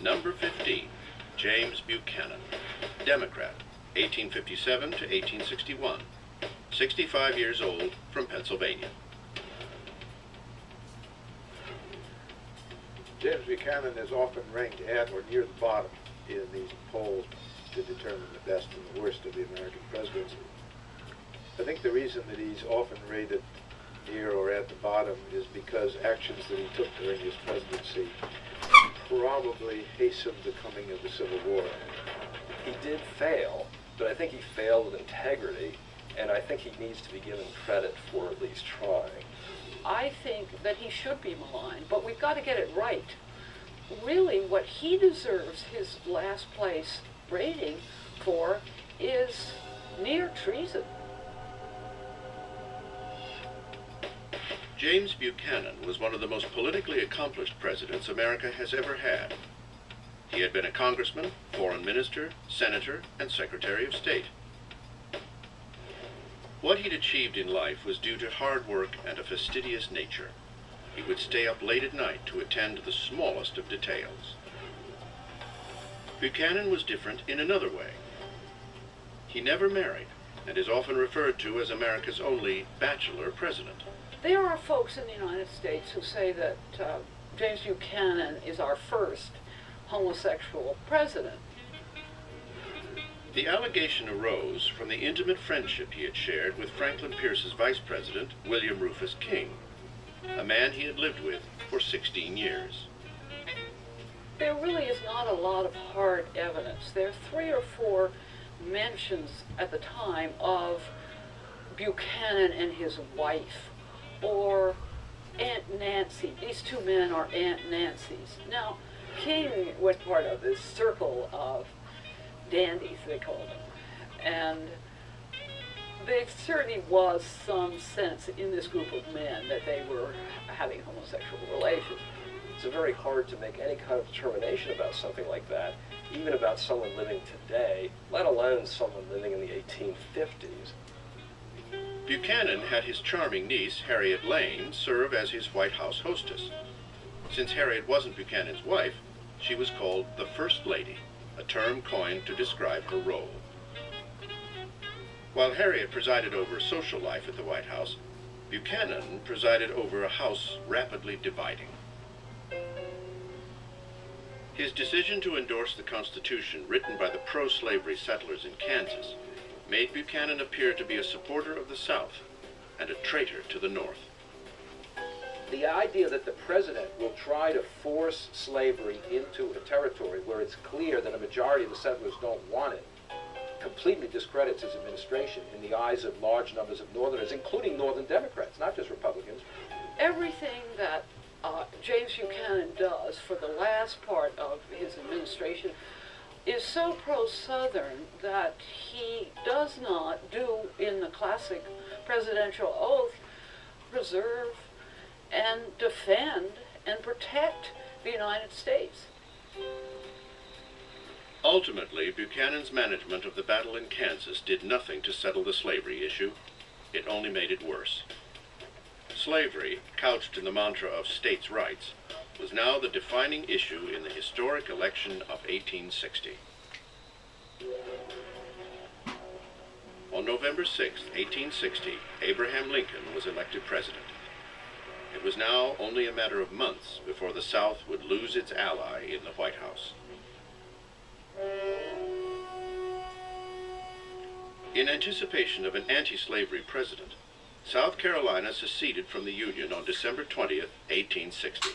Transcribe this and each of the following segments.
Number 15, James Buchanan, Democrat, 1857 to 1861, 65 years old, from Pennsylvania. James Buchanan is often ranked at or near the bottom in these polls to determine the best and the worst of the American presidency. I think the reason that he's often rated near or at the bottom is because actions that he took during his presidency probably hastened the coming of the Civil War. He did fail, but I think he failed with integrity, and I think he needs to be given credit for at least trying. I think that he should be maligned, but we've got to get it right. Really, what he deserves his last place rating for is near treason. James Buchanan was one of the most politically accomplished presidents America has ever had. He had been a congressman, foreign minister, senator, and secretary of state. What he'd achieved in life was due to hard work and a fastidious nature. He would stay up late at night to attend to the smallest of details. Buchanan was different in another way. He never married, and is often referred to as America's only bachelor president. There are folks in the United States who say that uh, James Buchanan is our first homosexual president. The allegation arose from the intimate friendship he had shared with Franklin Pierce's vice president, William Rufus King, a man he had lived with for 16 years. There really is not a lot of hard evidence. There are three or four mentions at the time of Buchanan and his wife or Aunt Nancy. These two men are Aunt Nancy's. Now, King was part of this circle of dandies, they called them. And there certainly was some sense in this group of men that they were having homosexual relations. It's very hard to make any kind of determination about something like that, even about someone living today, let alone someone living in the 1850s. Buchanan had his charming niece, Harriet Lane, serve as his White House hostess. Since Harriet wasn't Buchanan's wife, she was called the First Lady, a term coined to describe her role. While Harriet presided over social life at the White House, Buchanan presided over a house rapidly dividing. His decision to endorse the Constitution written by the pro-slavery settlers in Kansas made Buchanan appear to be a supporter of the South and a traitor to the North. The idea that the president will try to force slavery into a territory where it's clear that a majority of the settlers don't want it completely discredits his administration in the eyes of large numbers of Northerners, including Northern Democrats, not just Republicans. Everything that uh, James Buchanan does for the last part of his administration is so pro-Southern that he does not do in the classic presidential oath preserve and defend and protect the United States. Ultimately, Buchanan's management of the battle in Kansas did nothing to settle the slavery issue. It only made it worse. Slavery, couched in the mantra of states' rights, was now the defining issue in the historic election of 1860. On November 6, 1860, Abraham Lincoln was elected president. It was now only a matter of months before the South would lose its ally in the White House. In anticipation of an anti-slavery president, South Carolina seceded from the Union on December 20, 1860.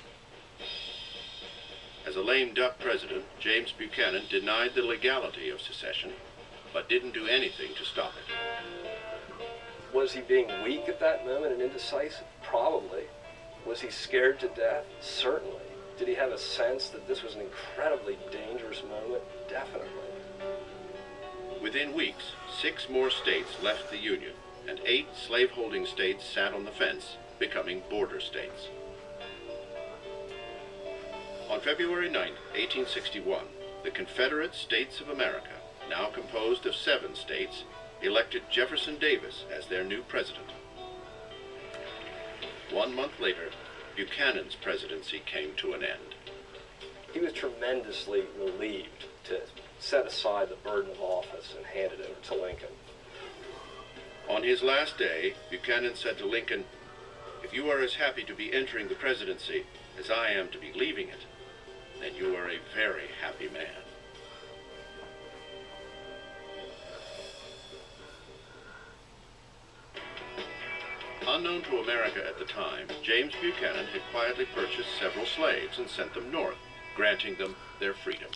As a lame duck president, James Buchanan denied the legality of secession, but didn't do anything to stop it. Was he being weak at that moment and indecisive? Probably. Was he scared to death? Certainly. Did he have a sense that this was an incredibly dangerous moment? Definitely. Within weeks, six more states left the Union, and eight slaveholding states sat on the fence, becoming border states. On February 9, 1861, the Confederate States of America, now composed of seven states, elected Jefferson Davis as their new president. One month later, Buchanan's presidency came to an end. he was tremendously relieved to set aside the burden of office and hand it over to Lincoln. On his last day, Buchanan said to Lincoln, If you are as happy to be entering the presidency as I am to be leaving it, then you are a very happy man. Unknown to America at the time, James Buchanan had quietly purchased several slaves and sent them north, granting them their freedom.